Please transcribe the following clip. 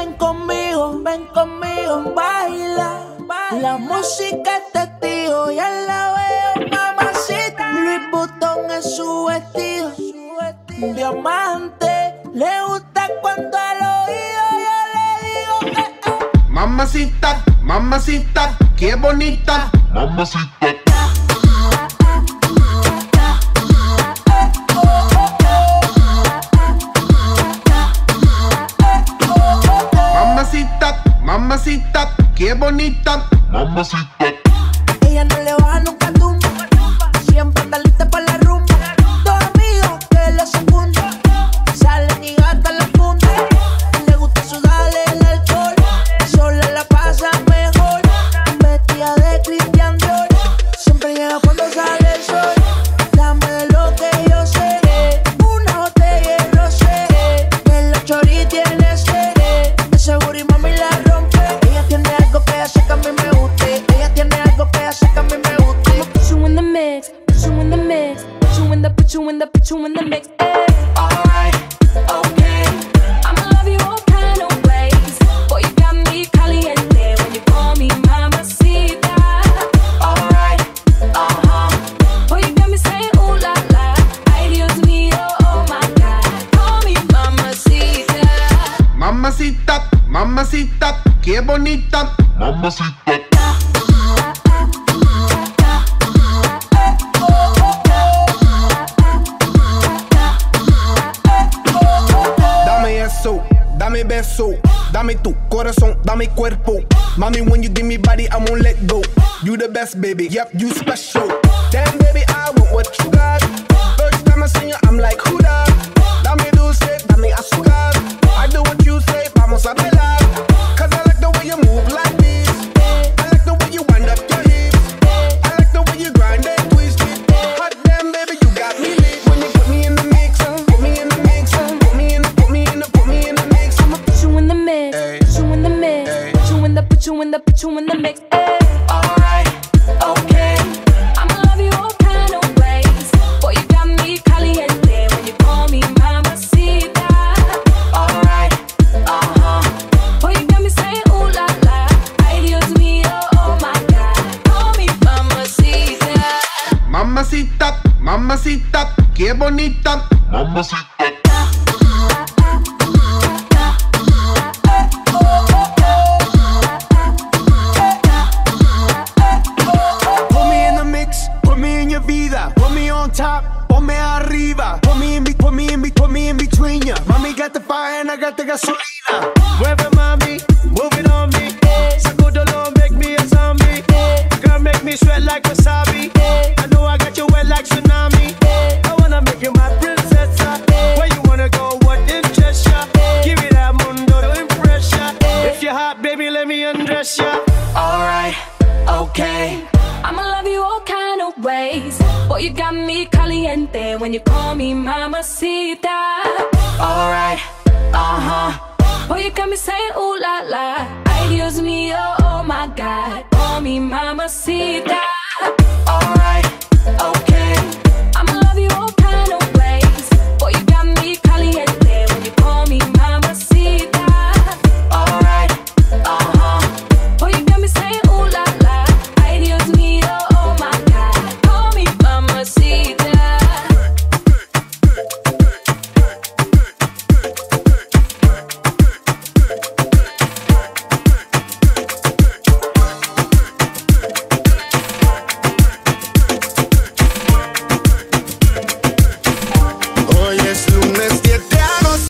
ven conmigo, ven conmigo, baila. La música es testigo, ya la veo, mamacita. Luis Butón es su vestido, diamante. Le gusta cuando al oído yo le digo, eh, eh. Mamacita, mamacita, qué bonita. Mamacita. Mamacita, mamacita, qué bonita. Mamacita. Put you in the mix. Ay. Alright, okay. I'ma love you all kind of ways. Boy, you got me caliente when you call me mamacita. Alright, uh huh. Boy, you got me saying ooh la la. Ay, Dios mío, oh my God. Call me mamacita. Mamacita, mamacita, qué bonita. Mamacita. Dame eso, dame beso, dame tu corazón, dame cuerpo. Mami, when you give me body, I won't let go. You the best, baby. Yep, you special. Damn, baby, I want what you got. First time I see you, I'm like, who that? Mamacita, mamacita, qué bonita. Mamacita. Put me in the mix, put me in your vida. Put me on top, ponme arriba. Put me in, put me in, put me in between ya. Mommy got the fire and I got the gasolina. Undress ya. Alright, okay. I'ma love you all kind of ways. Boy, you got me caliente when you call me mamacita. Alright, uh huh. Boy, you got me saying ooh la la. Ay, Dios mío, oh my God. Call me mamacita.